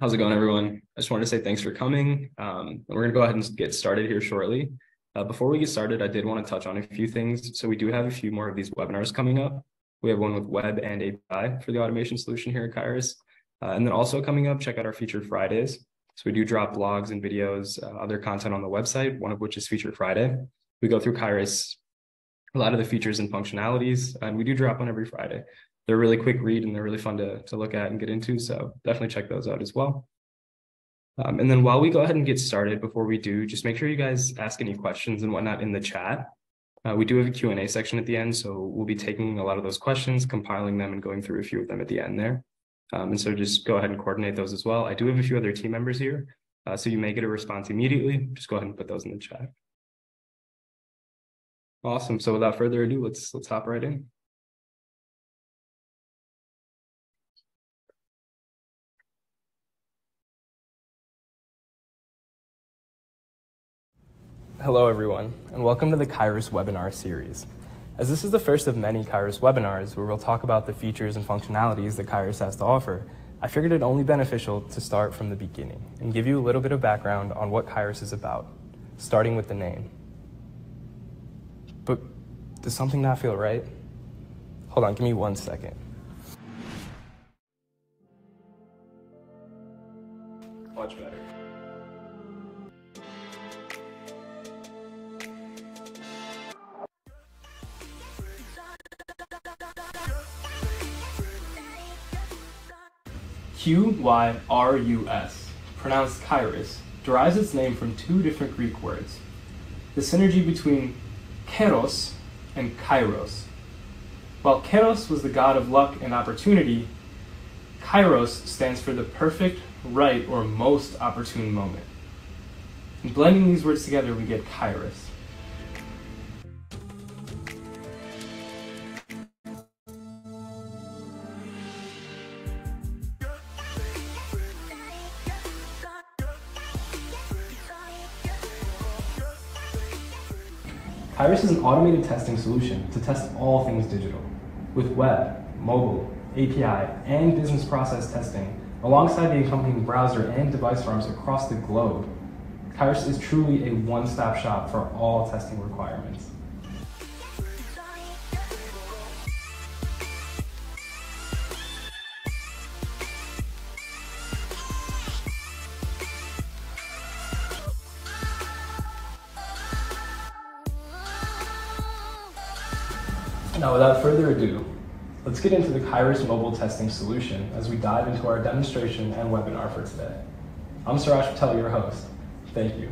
How's it going, everyone? I just wanted to say thanks for coming. Um, we're going to go ahead and get started here shortly. Uh, before we get started, I did want to touch on a few things. So we do have a few more of these webinars coming up. We have one with web and API for the automation solution here at Qyrus. Uh, and then also coming up, check out our featured Fridays. So we do drop blogs and videos, uh, other content on the website, one of which is featured Friday. We go through Qyrus, a lot of the features and functionalities, and we do drop on every Friday they're really quick read and they're really fun to, to look at and get into. So definitely check those out as well. Um, and then while we go ahead and get started, before we do, just make sure you guys ask any questions and whatnot in the chat. Uh, we do have a Q&A section at the end, so we'll be taking a lot of those questions, compiling them, and going through a few of them at the end there. Um, and so just go ahead and coordinate those as well. I do have a few other team members here, uh, so you may get a response immediately. Just go ahead and put those in the chat. Awesome. So without further ado, let's let's hop right in. Hello, everyone, and welcome to the Qyrus webinar series. As this is the first of many Qyrus webinars where we'll talk about the features and functionalities that Qyrus has to offer, I figured it only beneficial to start from the beginning and give you a little bit of background on what Qyrus is about, starting with the name. But does something not feel right? Hold on, give me one second. Much better. Q-Y-R-U-S, pronounced Kairos, derives its name from two different Greek words. The synergy between keros and kairos. While keros was the god of luck and opportunity, kairos stands for the perfect, right, or most opportune moment. In blending these words together, we get kairos. Qyrus is an automated testing solution to test all things digital, with web, mobile, API, and business process testing, alongside the accompanying browser and device farms across the globe. Qyrus is truly a one-stop shop for all testing requirements. Now, without further ado, let's get into the Qyrus mobile testing solution as we dive into our demonstration and webinar for today. I'm Suraj Patel, your host. Thank you.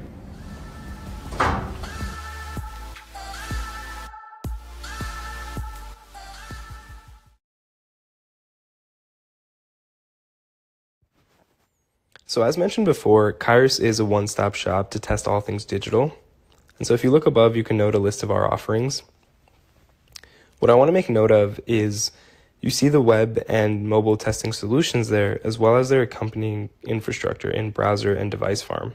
So as mentioned before, Qyrus is a one-stop shop to test all things digital. And so if you look above, you can note a list of our offerings. What I want to make note of is you see the web and mobile testing solutions there, as well as their accompanying infrastructure in browser and device farm.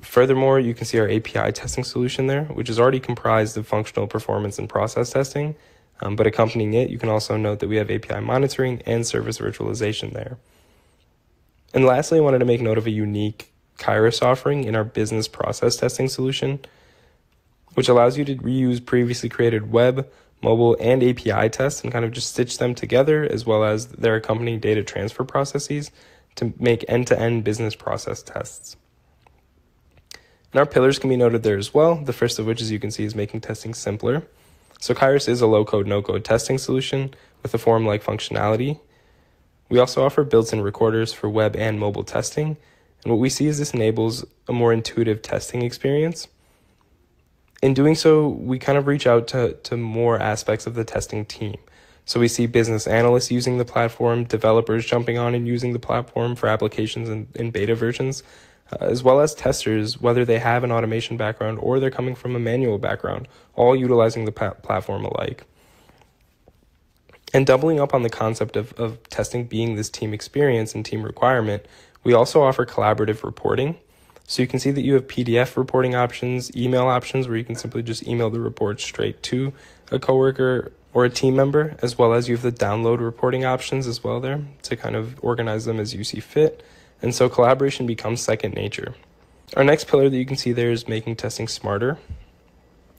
Furthermore, you can see our API testing solution there, which is already comprised of functional performance and process testing. Um, but accompanying it, you can also note that we have API monitoring and service virtualization there. And lastly, I wanted to make note of a unique Qyrus offering in our business process testing solution, which allows you to reuse previously created web, mobile and API tests and kind of just stitch them together as well as their accompanying data transfer processes to make end to end business process tests. And our pillars can be noted there as well. The first of which, as you can see, is making testing simpler. So Qyrus is a low code, no code testing solution with a form like functionality. We also offer built in recorders for web and mobile testing. And what we see is this enables a more intuitive testing experience in doing so, we kind of reach out to, to more aspects of the testing team. So we see business analysts using the platform, developers jumping on and using the platform for applications in, in beta versions, uh, as well as testers, whether they have an automation background or they're coming from a manual background, all utilizing the platform alike. And doubling up on the concept of, of testing being this team experience and team requirement, we also offer collaborative reporting. So you can see that you have PDF reporting options, email options where you can simply just email the report straight to a coworker or a team member, as well as you have the download reporting options as well there to kind of organize them as you see fit, And so collaboration becomes second nature. Our next pillar that you can see there is making testing smarter.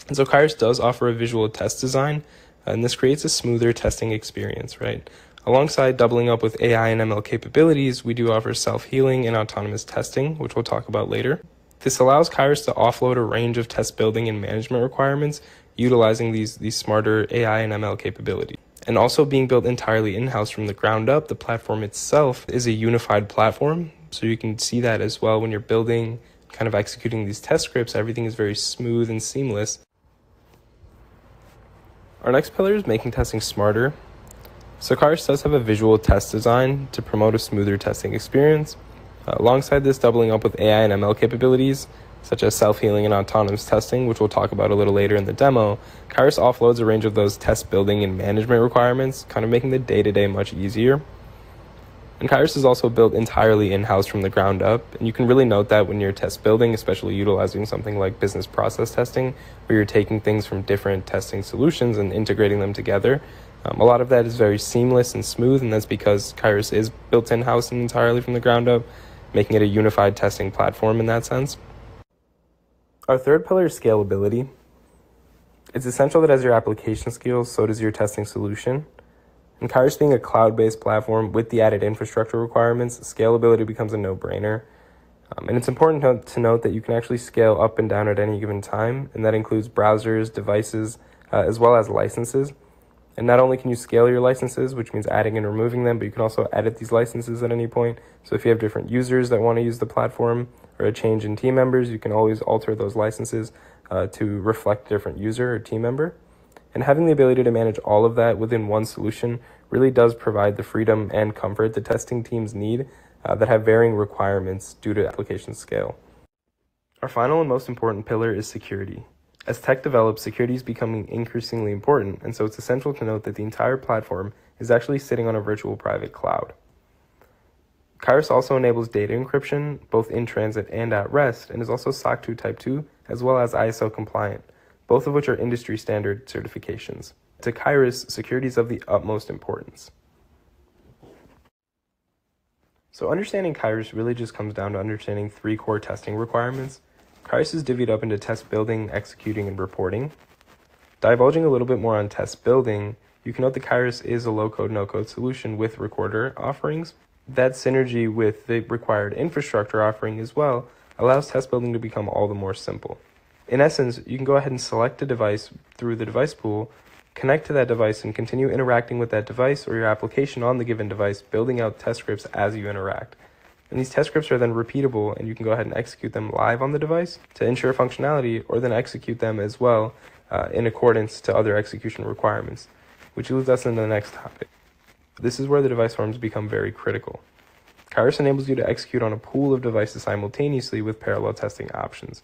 And so Qyrus does offer a visual test design, and this creates a smoother testing experience, right? Alongside doubling up with AI and ML capabilities, we do offer self healing and autonomous testing, which we'll talk about later. This allows Qyrus to offload a range of test building and management requirements utilizing these, these smarter AI and ML capabilities. And also being built entirely in house from the ground up, the platform itself is a unified platform. So you can see that as well when you're building, kind of executing these test scripts, everything is very smooth and seamless. Our next pillar is making testing smarter. So Qyrus does have a visual test design to promote a smoother testing experience. Uh, alongside this, doubling up with AI and ML capabilities, such as self healing and autonomous testing, which we'll talk about a little later in the demo, Qyrus offloads a range of those test building and management requirements, kind of making the day to day much easier. And Qyrus is also built entirely in house from the ground up, and you can really note that when you're test building, especially utilizing something like business process testing, where you're taking things from different testing solutions and integrating them together. Um, a lot of that is very seamless and smooth, and that's because Qyrus is built in house and entirely from the ground up, making it a unified testing platform in that sense. Our third pillar is scalability. It's essential that as your application scales, so does your testing solution. And Qyrus being a cloud based platform with the added infrastructure requirements, scalability becomes a no brainer. Um, and it's important to, note that you can actually scale up and down at any given time, and that includes browsers, devices, uh, as well as licenses. And not only can you scale your licenses, which means adding and removing them, but you can also edit these licenses at any point. So if you have different users that want to use the platform or a change in team members, you can always alter those licenses uh, to reflect different user or team member. And having the ability to manage all of that within one solution really does provide the freedom and comfort the testing teams need uh, that have varying requirements due to application scale. Our final and most important pillar is security. As tech develops, security is becoming increasingly important, and so it's essential to note that the entire platform is actually sitting on a virtual private cloud. Qyrus also enables data encryption, both in transit and at rest, and is also SOC 2 Type 2, as well as ISO compliant, both of which are industry standard certifications. To Qyrus, security is of the utmost importance. So understanding Qyrus really just comes down to understanding three core testing requirements Qyrus is divvied up into test building, executing, and reporting. Divulging a little bit more on test building, you can note that Qyrus is a low code, no code solution with recorder offerings. That synergy with the required infrastructure offering as well allows test building to become all the more simple. In essence, you can go ahead and select a device through the device pool, connect to that device, and continue interacting with that device or your application on the given device, building out test scripts as you interact. And these test scripts are then repeatable, and you can go ahead and execute them live on the device to ensure functionality, or then execute them as well uh, in accordance to other execution requirements, which leads us into the next topic. This is where the device farms become very critical. Qyrus enables you to execute on a pool of devices simultaneously with parallel testing options.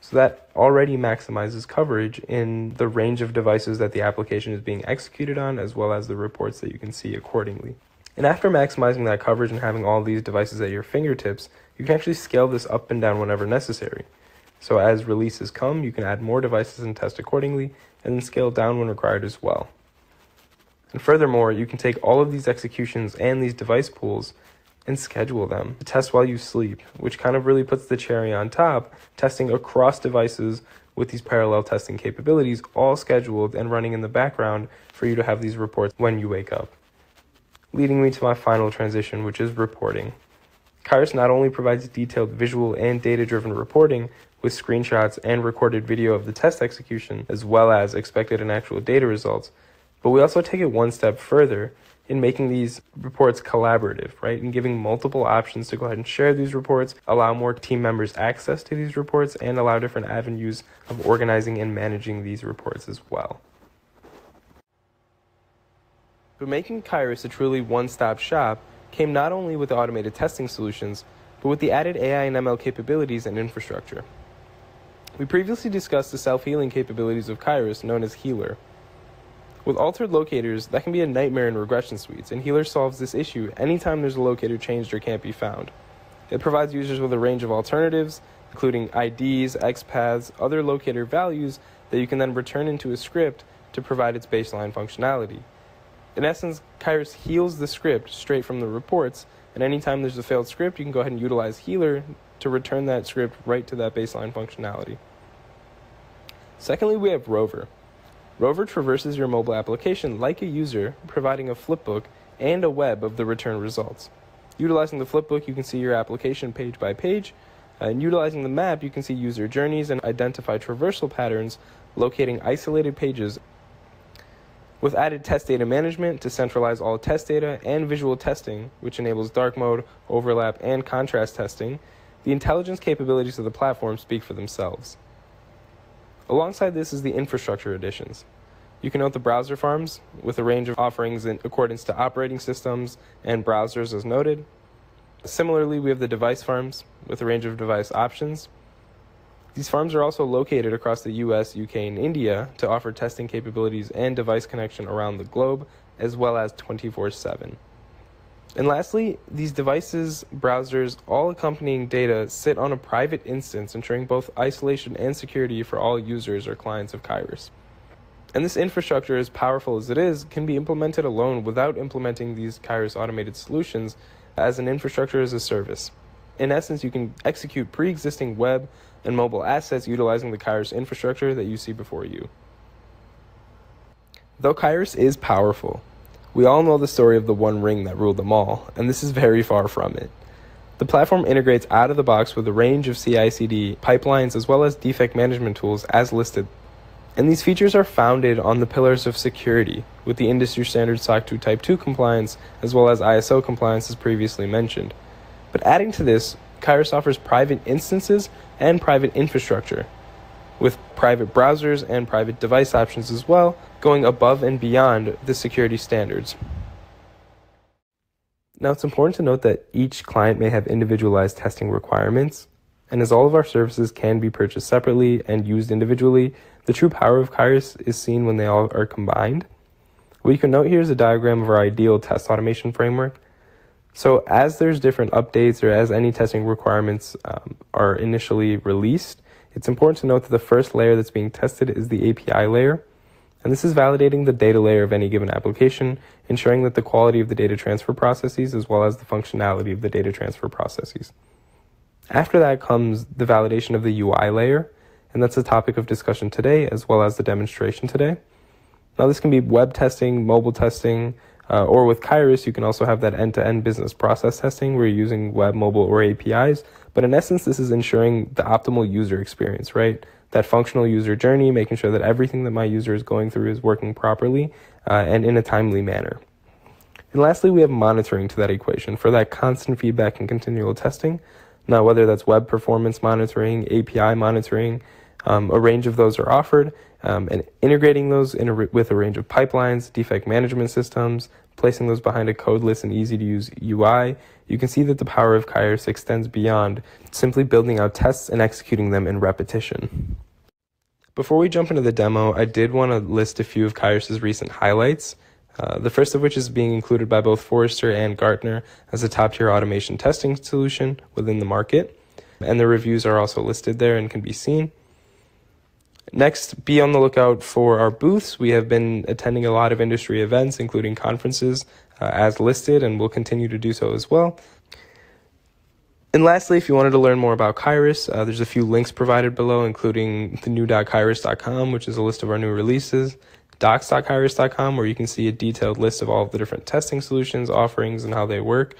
So that already maximizes coverage in the range of devices that the application is being executed on, as well as the reports that you can see accordingly. And after maximizing that coverage and having all these devices at your fingertips, you can actually scale this up and down whenever necessary. So as releases come, you can add more devices and test accordingly, and then scale down when required as well. And furthermore, you can take all of these executions and these device pools and schedule them to test while you sleep, which kind of really puts the cherry on top, testing across devices with these parallel testing capabilities, all scheduled and running in the background for you to have these reports when you wake up leading me to my final transition, which is reporting. Qyrus not only provides detailed visual and data driven reporting with screenshots and recorded video of the test execution, as well as expected and actual data results, but we also take it one step further in making these reports collaborative, right? And giving multiple options to go ahead and share these reports, allow more team members access to these reports, and allow different avenues of organizing and managing these reports as well. But making Qyrus a truly one stop shop came not only with automated testing solutions, but with the added AI and ML capabilities and infrastructure. We previously discussed the self healing capabilities of Qyrus, known as Healer. With altered locators, that can be a nightmare in regression suites, and Healer solves this issue anytime there's a locator changed or can't be found. It provides users with a range of alternatives, including IDs, XPaths, other locator values that you can then return into a script to provide its baseline functionality. In essence, Qyrus heals the script straight from the reports, and anytime there's a failed script, you can go ahead and utilize Healer to return that script right to that baseline functionality. Secondly, we have Rover. Rover traverses your mobile application like a user, providing a flipbook and a web of the return results. Utilizing the flipbook, you can see your application page by page, and utilizing the map, you can see user journeys and identify traversal patterns, locating isolated pages. With added test data management to centralize all test data and visual testing, which enables dark mode, overlap, and contrast testing, the intelligence capabilities of the platform speak for themselves. Alongside this is the infrastructure additions. You can note the browser farms with a range of offerings in accordance to operating systems and browsers as noted. Similarly, we have the device farms with a range of device options. These farms are also located across the US, UK, and India to offer testing capabilities and device connection around the globe, as well as 24 7. And lastly, these devices, browsers, all accompanying data sit on a private instance, ensuring both isolation and security for all users or clients of Qyrus. And this infrastructure, as powerful as it is, can be implemented alone without implementing these Qyrus automated solutions as an infrastructure as a service. In essence, you can execute pre existing web and mobile assets utilizing the Qyrus infrastructure that you see before you. Though Qyrus is powerful, we all know the story of the one ring that ruled them all, and this is very far from it. The platform integrates out of the box with a range of CI CD pipelines as well as defect management tools as listed and these features are founded on the pillars of security, with the industry standard SOC 2 Type 2 compliance, as well as ISO compliance as previously mentioned. But adding to this, Qyrus offers private instances and private infrastructure, with private browsers and private device options as well, going above and beyond the security standards. Now, it's important to note that each client may have individualized testing requirements, and as all of our services can be purchased separately and used individually, the true power of Qyrus is seen when they all are combined. What you can note here is a diagram of our ideal test automation framework. So as there's different updates or as any testing requirements um, are initially released, it's important to note that the first layer that's being tested is the API layer. And this is validating the data layer of any given application, ensuring that the quality of the data transfer processes as well as the functionality of the data transfer processes. After that comes the validation of the UI layer, and that's the topic of discussion today as well as the demonstration today. Now, this can be web testing, mobile testing, uh, or with Qyrus, you can also have that end to end business process testing where you're using web, mobile, or APIs. But in essence, this is ensuring the optimal user experience, right? That functional user journey, making sure that everything that my user is going through is working properly uh, and in a timely manner. And lastly, we have monitoring to that equation for that constant feedback and continual testing. Now, whether that's web performance monitoring, API monitoring, um, a range of those are offered, um, and integrating those in a with a range of pipelines, defect management systems, placing those behind a codeless and easy to use UI, you can see that the power of Qyrus extends beyond simply building out tests and executing them in repetition. Before we jump into the demo, I did want to list a few of Qyrus's recent highlights. Uh, the first of which is being included by both Forrester and Gartner as a top tier automation testing solution within the market. And the reviews are also listed there and can be seen. Next, be on the lookout for our booths. We have been attending a lot of industry events, including conferences, uh, as listed, and will continue to do so as well. And lastly, if you wanted to learn more about Qyrus, uh, there's a few links provided below, including the new.qyrus.com, which is a list of our new releases, docs.qyrus.com, where you can see a detailed list of all of the different testing solutions, offerings, and how they work,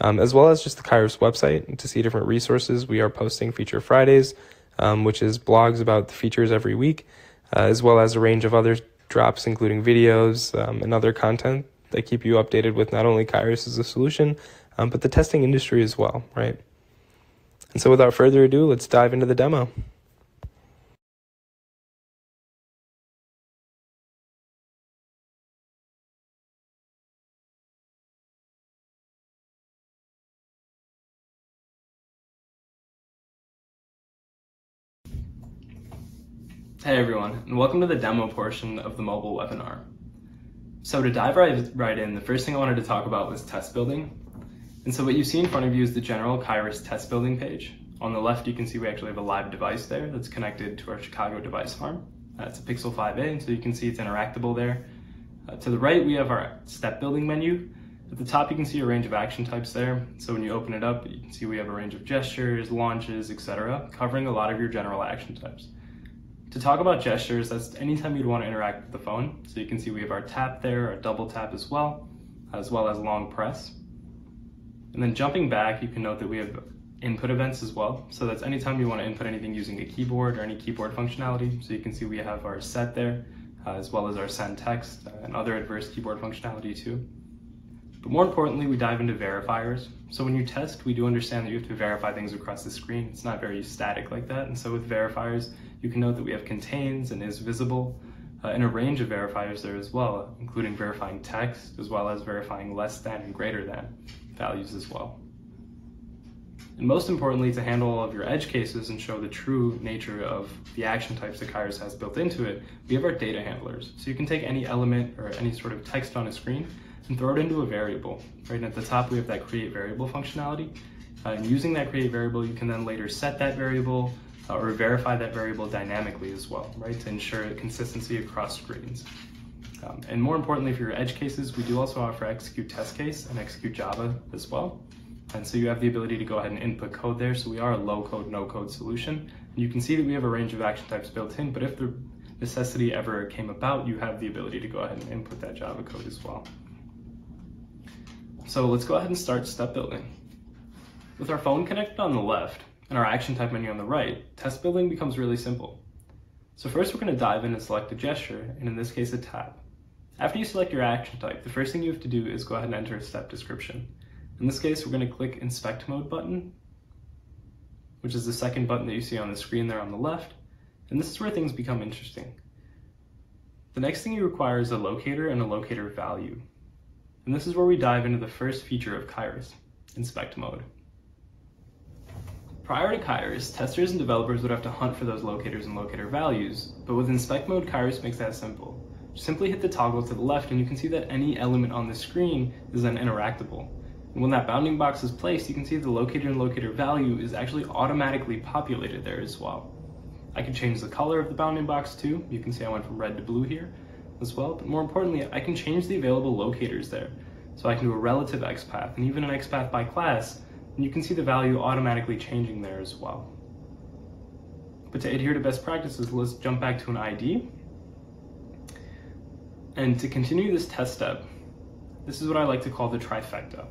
um, as well as just the Qyrus website to see different resources. We are posting Feature Fridays, um, which is blogs about the features every week, uh, as well as a range of other drops, including videos um, and other content that keep you updated with not only Qyrus as a solution, um, but the testing industry as well, right? And so without further ado, let's dive into the demo. Hey everyone, and welcome to the demo portion of the mobile webinar. So to dive right, in, the first thing I wanted to talk about was test building. And so what you see in front of you is the general Qyrus test building page. On the left, you can see we actually have a live device there that's connected to our Chicago device farm. Uh, it's a Pixel 5a, and so you can see it's interactable there. Uh, to the right, we have our step building menu. At the top, you can see a range of action types there. So when you open it up, you can see we have a range of gestures, launches, etc., covering a lot of your general action types. To talk about gestures, that's anytime you'd want to interact with the phone. So you can see we have our tap there, our double tap as well, as well as long press. And then jumping back, you can note that we have input events as well. So that's anytime you want to input anything using a keyboard or any keyboard functionality. So you can see we have our set there, uh, as well as our send text uh, and other adverse keyboard functionality too. But more importantly, we dive into verifiers. So when you test, we do understand that you have to verify things across the screen. It's not very static like that. And so with verifiers, you can note that we have contains and is visible, uh, and a range of verifiers there as well, including verifying text, as well as verifying less than and greater than values as well. And most importantly, to handle all of your edge cases and show the true nature of the action types that Qyrus has built into it, we have our data handlers. So you can take any element or any sort of text on a screen and throw it into a variable. Right and at the top, we have that create variable functionality. Uh, and using that create variable, you can then later set that variable uh, or verify that variable dynamically as well, right, to ensure consistency across screens. Um, and more importantly, for your edge cases, we do also offer execute test case and execute Java as well. And so you have the ability to go ahead and input code there. So we are a low code, no code solution. And you can see that we have a range of action types built in, but if the necessity ever came about, you have the ability to go ahead and input that Java code as well. So let's go ahead and start step building. With our phone connected on the left and our action type menu on the right, test building becomes really simple. So first we're going to dive in and select a gesture, and in this case a tap. After you select your action type, the first thing you have to do is go ahead and enter a step description. In this case, we're going to click Inspect Mode button, which is the second button that you see on the screen there on the left. And this is where things become interesting. The next thing you require is a locator and a locator value. And this is where we dive into the first feature of Qyrus, Inspect Mode. Prior to Qyrus, testers and developers would have to hunt for those locators and locator values, but with Inspect Mode, Qyrus makes that simple. Simply hit the toggle to the left and you can see that any element on the screen is then interactable. And when that bounding box is placed, you can see the locator and locator value is actually automatically populated there as well. I can change the color of the bounding box too. You can see I went from red to blue here as well. But more importantly, I can change the available locators there. So I can do a relative XPath and even an XPath by class, and you can see the value automatically changing there as well. But to adhere to best practices, let's jump back to an ID. And to continue this test step, this is what I like to call the trifecta.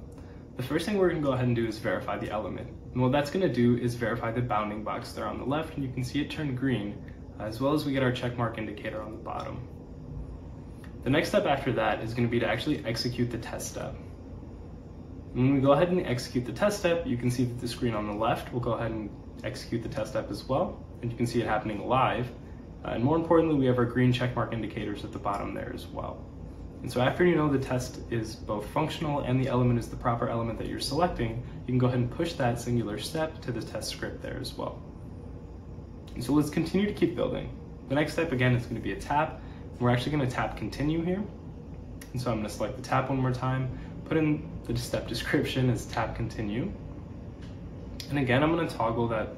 The first thing we're gonna go ahead and do is verify the element. And what that's gonna do is verify the bounding box there on the left, and you can see it turn green, as well as we get our checkmark indicator on the bottom. The next step after that is gonna be to actually execute the test step. When we go ahead and execute the test step, you can see that the screen on the left will go ahead and execute the test step as well, and you can see it happening live. Uh, and more importantly, we have our green checkmark indicators at the bottom there as well. And so after you know the test is both functional and the element is the proper element that you're selecting, you can go ahead and push that singular step to the test script there as well. And so let's continue to keep building. The next step again is going to be a tap. We're actually going to tap continue here. And so I'm going to select the tap one more time, put in the step description as tap continue. And again, I'm going to toggle that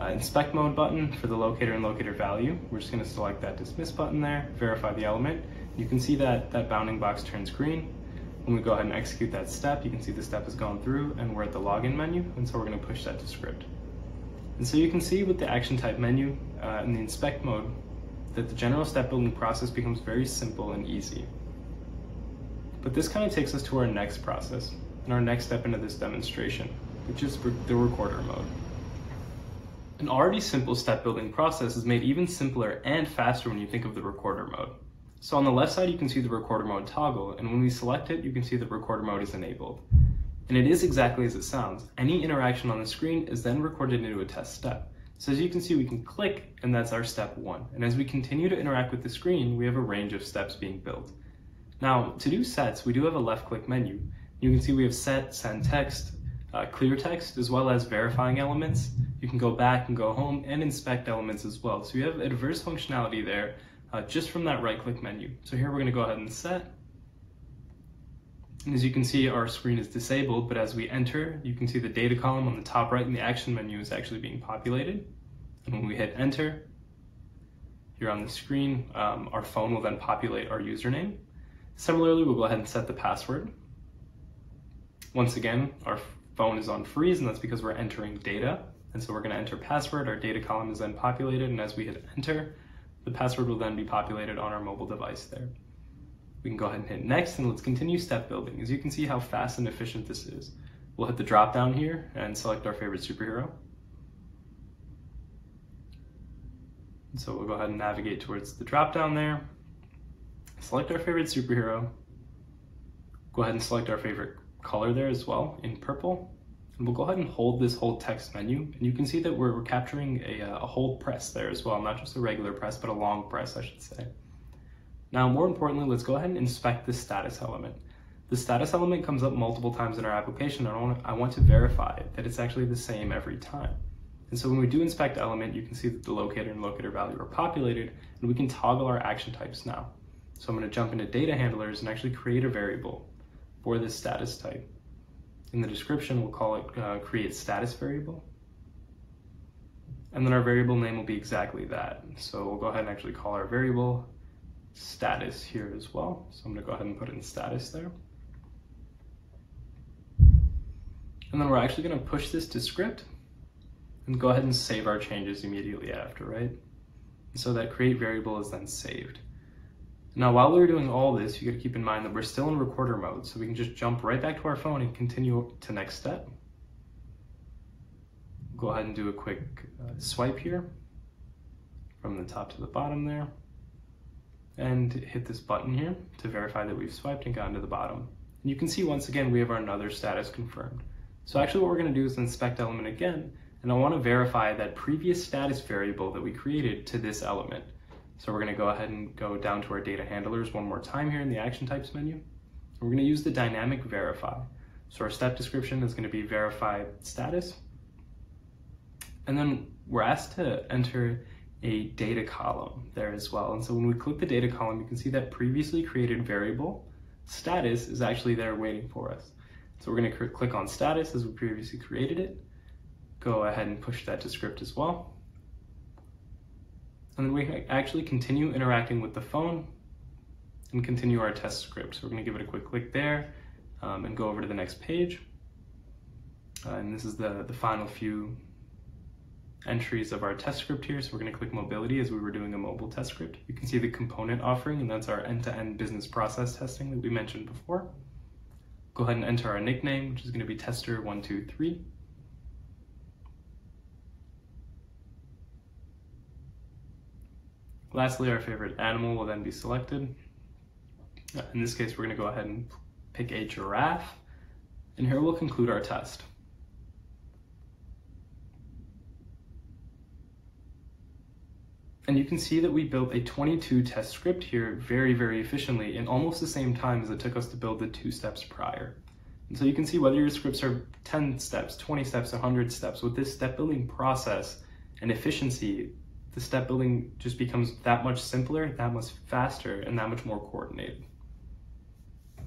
uh, inspect mode button for the locator and locator value. We're just going to select that dismiss button there, verify the element, you can see that that bounding box turns green. When we go ahead and execute that step, you can see the step has gone through and we're at the login menu, and so we're gonna push that to script. And so you can see with the action type menu uh, in the inspect mode that the general step building process becomes very simple and easy. But this kind of takes us to our next process and our next step into this demonstration, which is the recorder mode. An already simple step building process is made even simpler and faster when you think of the recorder mode. So on the left side, you can see the recorder mode toggle, and when we select it, you can see the recorder mode is enabled. And it is exactly as it sounds. Any interaction on the screen is then recorded into a test step. So as you can see, we can click, and that's our step one. And as we continue to interact with the screen, we have a range of steps being built. Now, to do sets, we do have a left-click menu. You can see we have set, send text, uh, clear text, as well as verifying elements. You can go back and go home and inspect elements as well. So you have adverse functionality there uh, just from that right click menu. So here we're gonna go ahead and set. And as you can see, our screen is disabled, but as we enter, you can see the data column on the top right in the action menu is actually being populated. And when we hit enter, here on the screen, um, our phone will then populate our username. Similarly, we'll go ahead and set the password. Once again, our phone is on freeze and that's because we're entering data. And so we're gonna enter password, our data column is then populated and as we hit enter, the password will then be populated on our mobile device there. We can go ahead and hit next and let's continue step building. As you can see how fast and efficient this is. We'll hit the drop down here and select our favorite superhero. So we'll go ahead and navigate towards the drop down there. Select our favorite superhero. Go ahead and select our favorite color there as well in purple. And we'll go ahead and hold this whole text menu. And you can see that we're, we're capturing a, uh, a hold press there as well, not just a regular press, but a long press, I should say. Now, more importantly, let's go ahead and inspect the status element. The status element comes up multiple times in our application, and I want, I want to verify that it's actually the same every time. And so when we do inspect element, you can see that the locator and locator value are populated, and we can toggle our action types now. So I'm going to jump into data handlers and actually create a variable for this status type. In the description, we'll call it uh, create status variable. And then our variable name will be exactly that. So we'll go ahead and actually call our variable status here as well. So I'm gonna go ahead and put in status there. And then we're actually gonna push this to script and go ahead and save our changes immediately after, right? So that create variable is then saved. Now, while we're doing all this, you gotta keep in mind that we're still in recorder mode, so we can just jump right back to our phone and continue to next step. Go ahead and do a quick uh, swipe here from the top to the bottom there and hit this button here to verify that we've swiped and gotten to the bottom. And you can see once again, we have our another status confirmed. So actually what we're gonna do is inspect element again, and I wanna verify that previous status variable that we created to this element. So we're gonna go ahead and go down to our data handlers one more time here in the action types menu. We're gonna use the dynamic verify. So our step description is gonna be verify status. And then we're asked to enter a data column there as well. And so when we click the data column, you can see that previously created variable status is actually there waiting for us. So we're gonna click on status as we previously created it. Go ahead and push that to script as well and then we actually continue interacting with the phone and continue our test script. So we're gonna give it a quick click there um, and go over to the next page. Uh, and this is the, the final few entries of our test script here. So we're gonna click mobility as we were doing a mobile test script. You can see the component offering and that's our end-to-end -end business process testing that we mentioned before. Go ahead and enter our nickname, which is gonna be tester123. Lastly, our favorite animal will then be selected. Uh, in this case, we're going to go ahead and pick a giraffe. And here we'll conclude our test. And you can see that we built a 22 test script here very, very efficiently in almost the same time as it took us to build the two steps prior. And so you can see whether your scripts are 10 steps, 20 steps, 100 steps, with this step building process and efficiency, the step building just becomes that much simpler, that much faster, and that much more coordinated.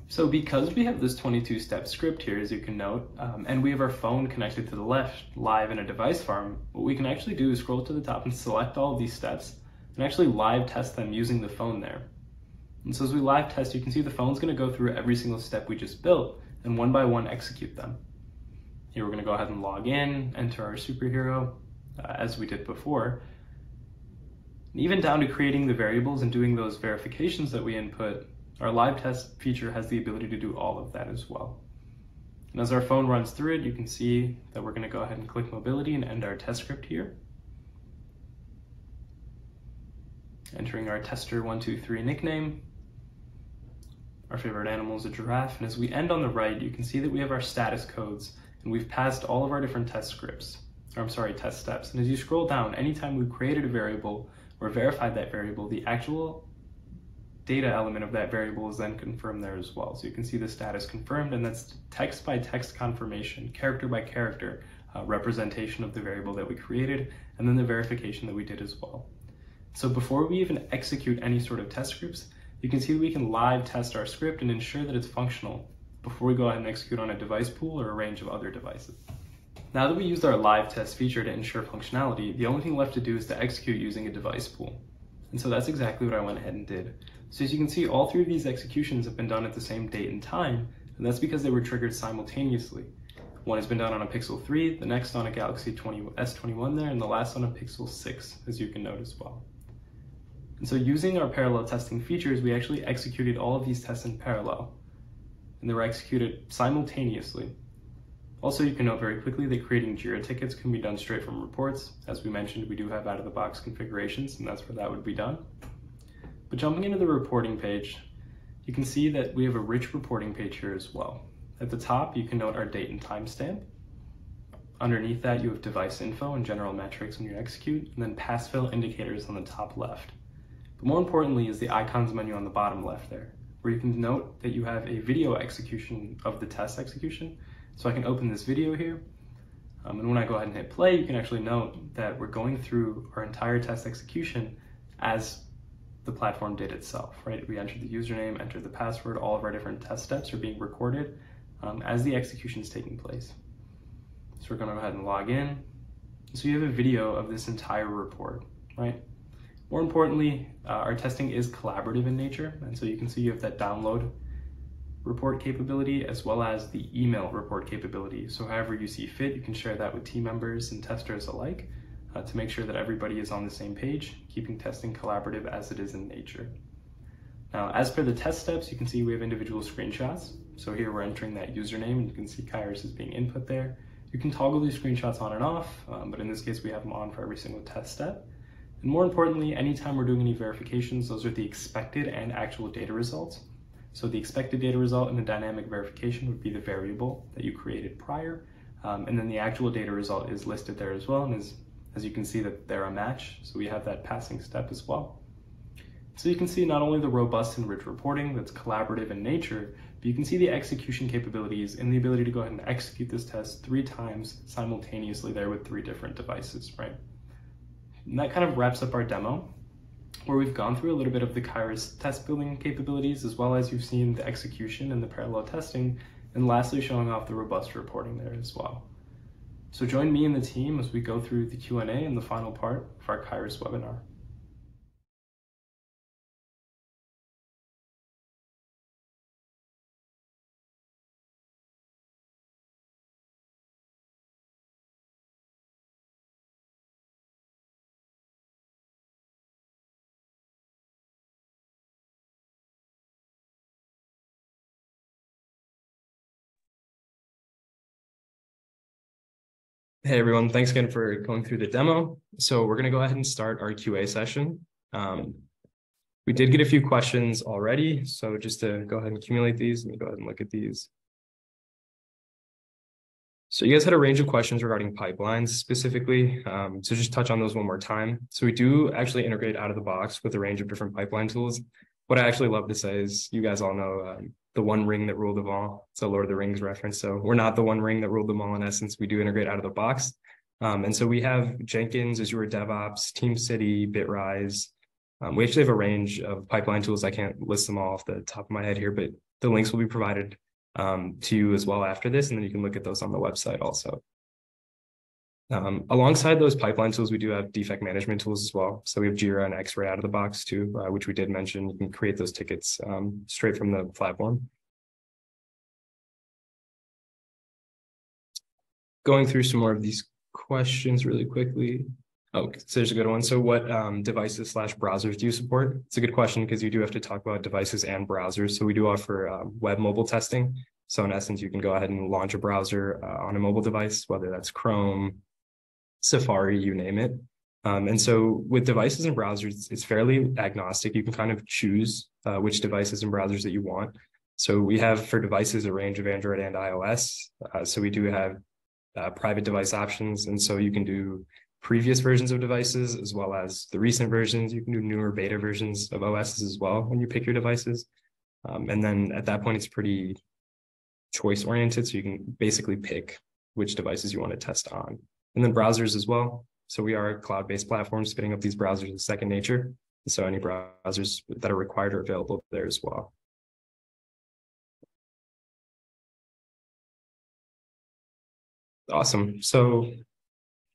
So because we have this 22 step script here, as you can note, um, and we have our phone connected to the left live in a device farm, what we can actually do is scroll to the top and select all of these steps and actually live test them using the phone there. And so as we live test, you can see the phone's gonna go through every single step we just built and one by one execute them. Here we're gonna go ahead and log in, enter our superhero, uh, as we did before, even down to creating the variables and doing those verifications that we input, our live test feature has the ability to do all of that as well. And as our phone runs through it, you can see that we're gonna go ahead and click mobility and end our test script here. Entering our tester123 nickname. Our favorite animal is a giraffe. And as we end on the right, you can see that we have our status codes and we've passed all of our different test scripts, or I'm sorry, test steps. And as you scroll down, anytime we've created a variable, or verified that variable, the actual data element of that variable is then confirmed there as well. So you can see the status confirmed, and that's text by text confirmation, character by character uh, representation of the variable that we created, and then the verification that we did as well. So before we even execute any sort of test scripts, you can see we can live test our script and ensure that it's functional before we go ahead and execute on a device pool or a range of other devices. Now that we used our live test feature to ensure functionality, the only thing left to do is to execute using a device pool. And so that's exactly what I went ahead and did. So as you can see, all three of these executions have been done at the same date and time, and that's because they were triggered simultaneously. One has been done on a Pixel 3, the next on a Galaxy 20, S21 there, and the last on a Pixel 6, as you can note as well. And so using our parallel testing features, we actually executed all of these tests in parallel, and they were executed simultaneously. Also, you can note very quickly that creating JIRA tickets can be done straight from reports. As we mentioned, we do have out-of-the-box configurations, and that's where that would be done. But jumping into the reporting page, you can see that we have a rich reporting page here as well. At the top, you can note our date and timestamp. Underneath that, you have device info and general metrics when you execute, and then pass-fail indicators on the top left. But more importantly is the icons menu on the bottom left there, where you can note that you have a video execution of the test execution. So I can open this video here, um, and when I go ahead and hit play, you can actually note that we're going through our entire test execution as the platform did itself, right? We entered the username, entered the password, all of our different test steps are being recorded um, as the execution is taking place. So we're gonna go ahead and log in. So you have a video of this entire report, right? More importantly, uh, our testing is collaborative in nature, and so you can see you have that download report capability as well as the email report capability. So however you see fit, you can share that with team members and testers alike uh, to make sure that everybody is on the same page, keeping testing collaborative as it is in nature. Now, as per the test steps, you can see we have individual screenshots. So here we're entering that username and you can see Qyrus is being input there. You can toggle these screenshots on and off, um, but in this case, we have them on for every single test step. And more importantly, anytime we're doing any verifications, those are the expected and actual data results. So the expected data result in a dynamic verification would be the variable that you created prior. Um, and then the actual data result is listed there as well. And as, as you can see that they're a match. So we have that passing step as well. So you can see not only the robust and rich reporting that's collaborative in nature, but you can see the execution capabilities and the ability to go ahead and execute this test three times simultaneously there with three different devices, right? And that kind of wraps up our demo where we've gone through a little bit of the Qyrus test building capabilities, as well as you've seen the execution and the parallel testing, and lastly showing off the robust reporting there as well. So join me and the team as we go through the Q&A and the final part of our Qyrus webinar. Hey everyone, thanks again for going through the demo. So we're going to go ahead and start our QA session. Um, we did get a few questions already, so just to go ahead and accumulate these, let me go ahead and look at these. So you guys had a range of questions regarding pipelines specifically, um, so just touch on those one more time. So we do actually integrate out of the box with a range of different pipeline tools. What I actually love to say is you guys all know um, the one ring that ruled them all. It's a Lord of the Rings reference. So we're not the one ring that ruled them all in essence. We do integrate out of the box. Um, and so we have Jenkins, Azure DevOps, TeamCity, Bitrise. Um, we actually have a range of pipeline tools. I can't list them all off the top of my head here, but the links will be provided um, to you as well after this. And then you can look at those on the website also. Um, alongside those pipeline tools, we do have defect management tools as well. So we have Jira and X-Ray out of the box too, uh, which we did mention. You can create those tickets um, straight from the platform. Going through some more of these questions really quickly. Oh, so there's a good one. So what um, devices slash browsers do you support? It's a good question because you do have to talk about devices and browsers. So we do offer uh, web mobile testing. So in essence, you can go ahead and launch a browser uh, on a mobile device, whether that's Chrome, Safari, you name it. Um, and so with devices and browsers, it's fairly agnostic. You can kind of choose uh, which devices and browsers that you want. So we have for devices a range of Android and iOS. Uh, so we do have uh, private device options. And so you can do previous versions of devices as well as the recent versions. You can do newer beta versions of OSs as well when you pick your devices. Um, and then at that point, it's pretty choice oriented. So you can basically pick which devices you want to test on and then mm-hmm. browsers as well. So we are a cloud-based platform spinning up these browsers in second nature. So any browsers that are required are available there as well. Awesome. So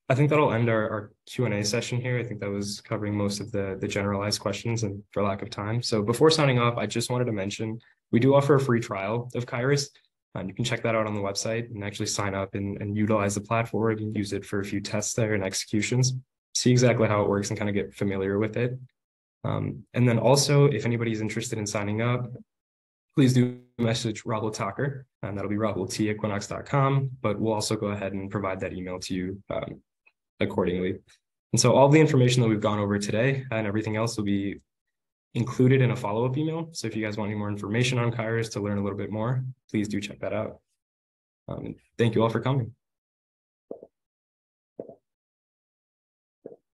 I think that'll end our, our Q and A session here. I think that was covering most of the, the generalized questions and for lack of time. So before signing off, I just wanted to mention, we do offer a free trial of Qyrus. And you can check that out on the website and actually sign up and, and utilize the platform and use it for a few tests there and executions. See exactly how it works and kind of get familiar with it. Um, and then also, if anybody's interested in signing up, please do message Rahul Thakur, and that'll be rahul t equinox.com. But we'll also go ahead and provide that email to you um, accordingly. And so all the information that we've gone over today and everything else will be included in a follow-up email. So if you guys want any more information on Qyrus to learn a little bit more, please do check that out. Um, thank you all for coming.